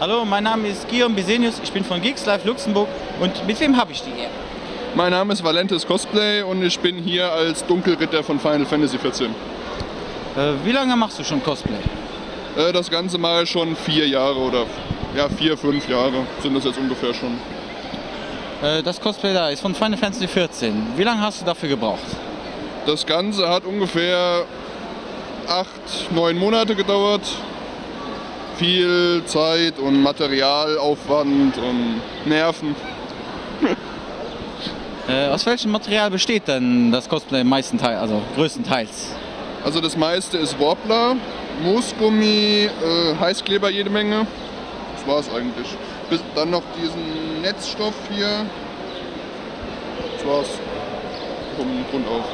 Hallo, mein Name ist Guillaume Bisenius, ich bin von Geeks Live Luxemburg und mit wem habe ich die Ehre? Mein Name ist Valentes Cosplay und ich bin hier als Dunkelritter von Final Fantasy XIV. Äh, wie lange machst du schon Cosplay? Äh, das Ganze mache ich schon vier Jahre oder ja, vier, fünf Jahre sind das jetzt ungefähr schon. Äh, das Cosplay da ist von Final Fantasy XIV. Wie lange hast du dafür gebraucht? Das Ganze hat ungefähr acht, neun Monate gedauert. Viel Zeit und Materialaufwand und Nerven. Äh, aus welchem Material besteht denn das Cosplay meisten Teil, also größtenteils? Also das meiste ist Warbler, Moosgummi, äh, Heißkleber jede Menge. Das war es eigentlich. Bis, dann noch diesen Netzstoff hier. Das war's. Vom Grund auf.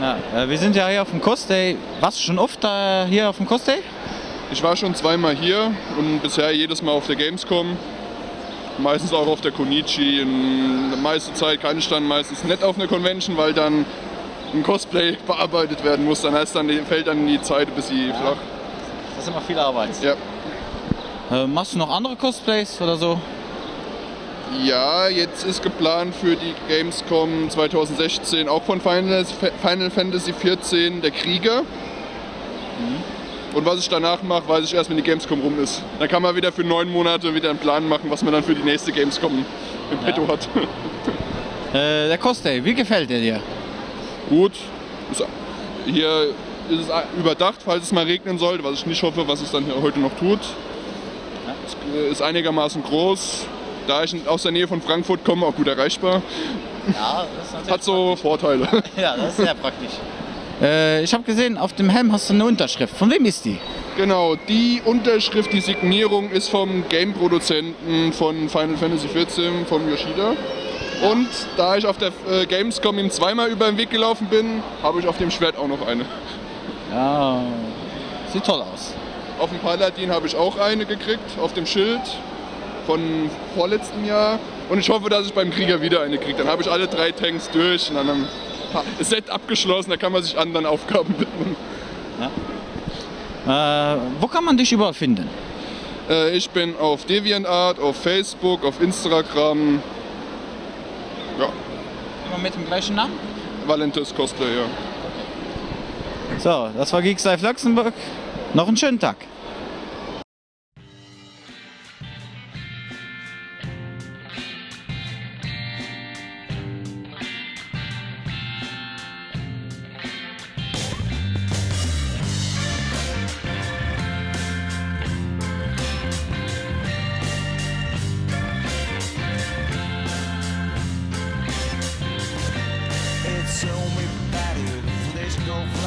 Ja, äh, wir sind ja hier auf dem Cosplay. Warst du schon oft äh, hier auf dem Cosplay? Ich war schon zweimal hier und bisher jedes Mal auf der Gamescom. Meistens auch auf der Konichi. In der meiste Zeit kann ich dann meistens nicht auf einer Convention, weil dann ein Cosplay bearbeitet werden muss. Dann, heißt dann fällt dann die Zeit ein bisschen Ja. flach. Das ist immer viel Arbeit. Ja. Äh, machst du noch andere Cosplays oder so? Ja, jetzt ist geplant für die Gamescom 2016 auch von Final, Final Fantasy XIV der Krieger. Und was ich danach mache, weiß ich erst, wenn die Gamescom rum ist. Dann kann man wieder für neun Monate wieder einen Plan machen, was man dann für die nächste Gamescom im Ja. Petto hat. Äh, der Cosplay, wie gefällt der dir? Gut, hier ist es überdacht, falls es mal regnen sollte, was ich nicht hoffe, was es dann hier heute noch tut. Es ist einigermaßen groß. Da ich aus der Nähe von Frankfurt komme, auch gut erreichbar. Ja, das ist natürlich Hat so Vorteile. Ja, das ist sehr praktisch. Äh, ich habe gesehen, auf dem Helm hast du eine Unterschrift. Von wem ist die? Genau, die Unterschrift, die Signierung ist vom Game-Produzenten von Final Fantasy XIV, vom Yoshida. Und da ich auf der äh, Gamescom ihm zweimal über den Weg gelaufen bin, habe ich auf dem Schwert auch noch eine. Ja, sieht toll aus. Auf dem Paladin habe ich auch eine gekriegt, auf dem Schild von vorletzten Jahr. Und ich hoffe, dass ich beim Krieger wieder eine kriege. Dann habe ich alle drei Tanks durch und dann Set abgeschlossen, da kann man sich anderen Aufgaben widmen. Äh, wo kann man dich überall finden? Äh, ich bin auf DeviantArt, auf Facebook, auf Instagram. Ja, Immer mit dem gleichen Namen? Valentes Cosplay, ja. So, das war Geeks Live Luxemburg. Noch einen schönen Tag.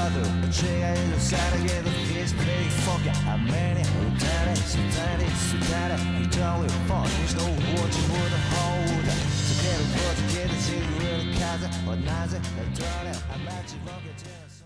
나도 시간으로 살아계도 He's pretty foggy How many who done it, so done it, so done it You don't live fun, there's no what you wouldn't hold So get a project, get a city, really casa But now that they're done it, I'm you won't get